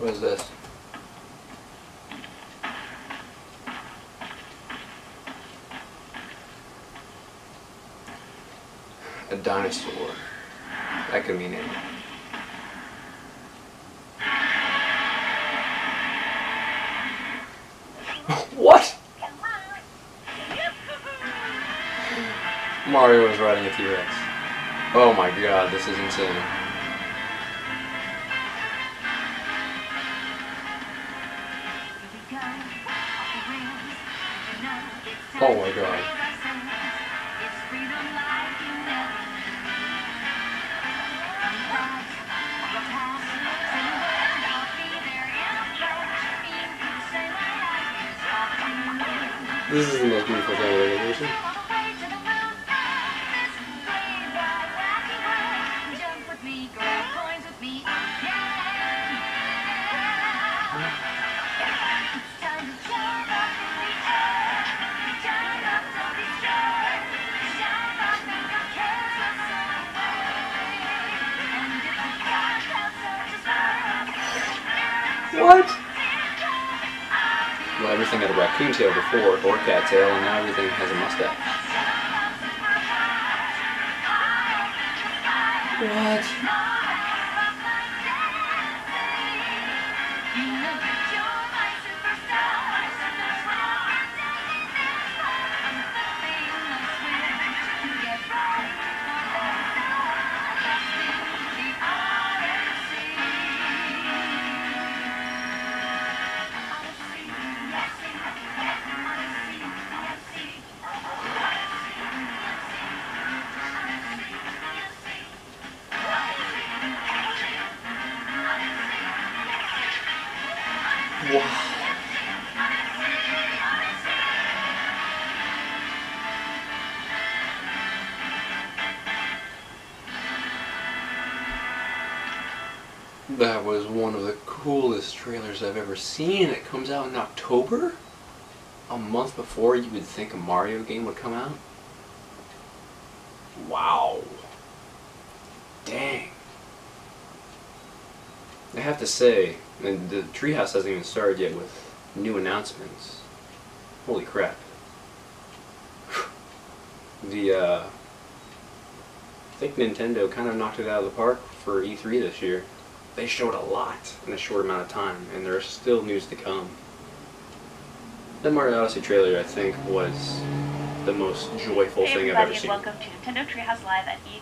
What is this? A dinosaur. That could mean anything. what? Mario is riding a T-Rex. Oh my god, this is insane. Oh my god. This is the most beautiful thing I've What? Well, everything had a raccoon tail before, or cat tail, and now everything has a mustache. What? Wow. That was one of the coolest trailers I've ever seen. It comes out in October? A month before you would think a Mario game would come out? Wow. Dang. I have to say, and the treehouse hasn't even started yet with new announcements. Holy crap. The, uh, I think Nintendo kind of knocked it out of the park for E3 this year. They showed a lot in a short amount of time, and there's still news to come. The Mario Odyssey trailer, I think, was the most joyful Hey thing I've ever seen. welcome to Nintendo Treehouse Live at E3.